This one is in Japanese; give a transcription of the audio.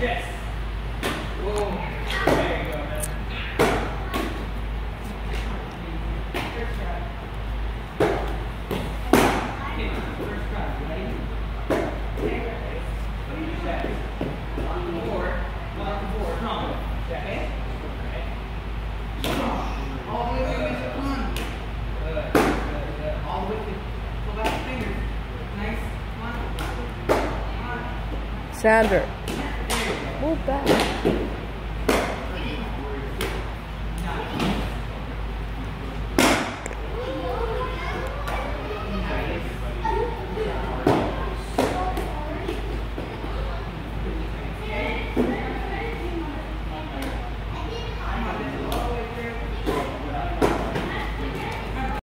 Jets. Sander, Move back.